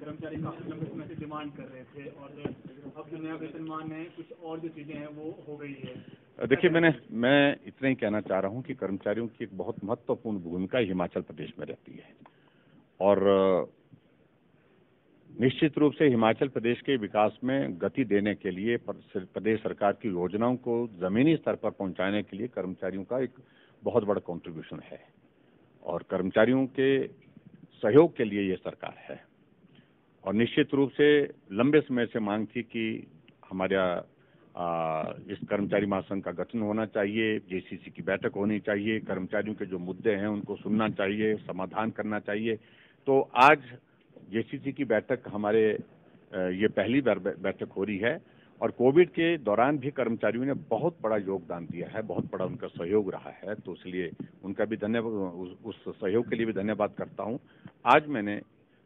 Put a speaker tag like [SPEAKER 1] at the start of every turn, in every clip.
[SPEAKER 1] कर्मचारी काफ़ी लंबे समय से डिमांड कर रहे थे और अब जो नया वेतनमान है, कुछ और जो चीज़ें हैं, वो हो गई है।
[SPEAKER 2] देखिए, मैंने, मैं इतना ही कहना चाह रहा हूँ कि कर्मचारियों की एक बहुत महत्वपूर्ण भूमिका हिमाचल प्रदेश में रहती है। और निश्चित रूप से हिमाचल प्रदेश के विकास में गति देने के लिए प्रदेश सरकार की योजनाओं को जमीनी स्तर पर पहुँचाने के लिए कर्मचारियों का एक बहुत बड़ा कंट्रीब्यूशन है। और कर्मचारियों के सहयोग के लिए ये सरकार है। और निश्चित रूप से लंबे समय से मांग थी कि हमारा इस कर्मचारी महासंघ का गठन होना चाहिए जेसीसी की बैठक होनी चाहिए कर्मचारियों के जो मुद्दे हैं उनको सुनना चाहिए समाधान करना चाहिए। तो आज जेसीसी की बैठक हमारे ये पहली बार बैठक हो रही है और कोविड के दौरान भी कर्मचारियों ने बहुत बड़ा योगदान दिया है बहुत बड़ा उनका सहयोग रहा है। तो इसलिए उनका भी धन्यवाद उस, सहयोग के लिए भी धन्यवाद करता हूँ। आज मैंने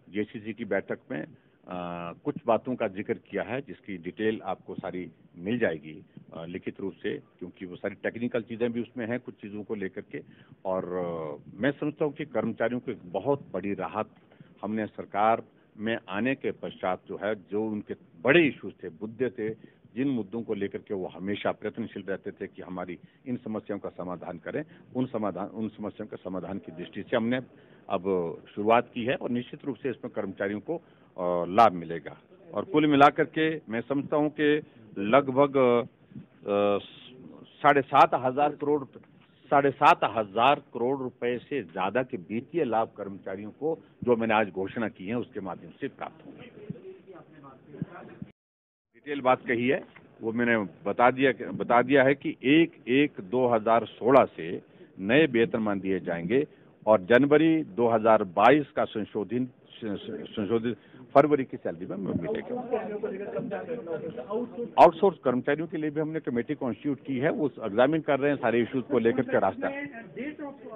[SPEAKER 2] जेसीसी की बैठक में आ, कुछ बातों का ज़िक्र किया है जिसकी डिटेल आपको सारी मिल जाएगी आ, लिखित रूप से क्योंकि वो सारी टेक्निकल चीज़ें भी उसमें हैं कुछ चीज़ों को लेकर के। और आ, मैं समझता हूँ कि कर्मचारियों को एक बहुत बड़ी राहत हमने सरकार में आने के पश्चात जो है जो उनके बड़े इश्यूज़ थे मुद्दे थे जिन मुद्दों को लेकर के वो हमेशा प्रयत्नशील रहते थे कि हमारी इन समस्याओं का समाधान करें, उन समाधान, उन समस्याओं के समाधान की दृष्टि से हमने अब शुरुआत की है और निश्चित रूप से इसमें कर्मचारियों को लाभ मिलेगा। और कुल मिलाकर के मैं समझता हूँ कि लगभग साढ़े सात हज़ार करोड़, साढ़े सात हज़ार करोड़ रुपए से ज़्यादा के वित्तीय लाभ कर्मचारियों को जो मैंने आज घोषणा की है, उसके माध्यम से प्राप्त होंगे। डिटेल बात कही है वो मैंने बता दिया बता दिया है कि एक एक 2016 से नए वेतनमान दिए जाएँगे और जनवरी 2022 का संशोधन संशोधित फरवरी की सैलरी में मिलेगा। आउटसोर्स कर्मचारियों के लिए भी हमने कमेटी कॉन्स्टिट्यूट की है वो एग्जामिन कर रहे हैं सारे इश्यूज़ को लेकर के रास्ता।
[SPEAKER 3] डेट ऑफ़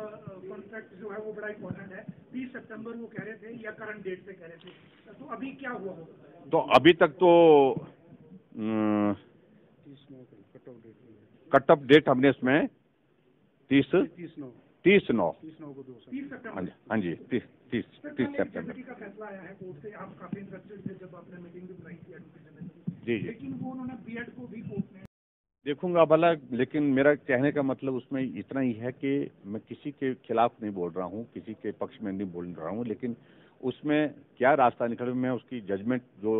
[SPEAKER 3] कॉन्ट्रैक्ट जो है वो बड़ा इंपॉर्टेंट है। तीस सितंबर वो कह रहे थे या करंट डेट से कह रहे थे। तो अभी क्या हुआ?
[SPEAKER 2] तो अभी तक तो कट ऑफ़ डेट हमने इसमें तीस
[SPEAKER 3] तीस नौ।
[SPEAKER 2] तीस नौ।
[SPEAKER 3] हाँ जी
[SPEAKER 2] हाँ जी तीस तीस तीस सेप्टेम्बर जी जी।
[SPEAKER 3] लेकिन वो उन्होंने बीएड को भी कोर्ट में
[SPEAKER 2] देखूँगा भला लेकिन मेरा कहने का मतलब उसमें इतना ही है कि मैं किसी के खिलाफ नहीं बोल रहा हूँ किसी के पक्ष में नहीं बोल रहा हूँ लेकिन उसमें क्या रास्ता निकल मैं उसकी जजमेंट जो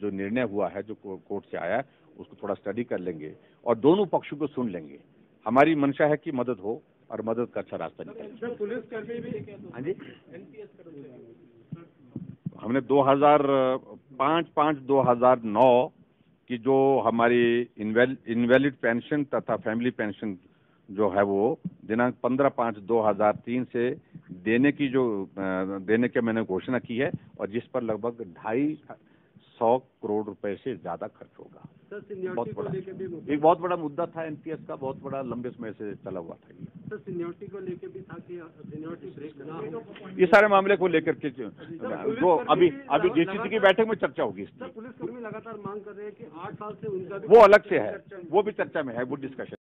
[SPEAKER 2] जो निर्णय हुआ है जो कोर्ट से आया है उसको थोड़ा स्टडी कर लेंगे और दोनों पक्षों को सुन लेंगे। हमारी मंशा है कि मदद हो और मदद का अच्छा रास्ता निकले।
[SPEAKER 3] पुलिस कर्मी भी
[SPEAKER 2] हाँ जी। हमने 2005 पाँच 2009 की जो हमारी इनवैलिड पेंशन तथा फैमिली पेंशन जो है वो दिनांक 15 पाँच 2003 से देने की जो देने के मैंने घोषणा की है और जिस पर लगभग ढाई सौ करोड़ रुपए से ज़्यादा खर्च होगा। बहुत बड़ा। एक बहुत बड़ा मुद्दा था एनपीएस का बहुत बड़ा लंबे समय से चला हुआ था ये।
[SPEAKER 3] सर सीनियोरिटी को लेकर भी था कि सीनियोरिटी ब्रेक ना हो?
[SPEAKER 2] ये सारे मामले को लेकर के जो अभी अभी जेसीसी की बैठक में चर्चा होगी
[SPEAKER 3] सर पुलिस कर्मी लगातार मांग कर रहे हैं कि आठ साल से उनका
[SPEAKER 2] वो अलग से है। वो भी चर्चा में है वो डिस्कशन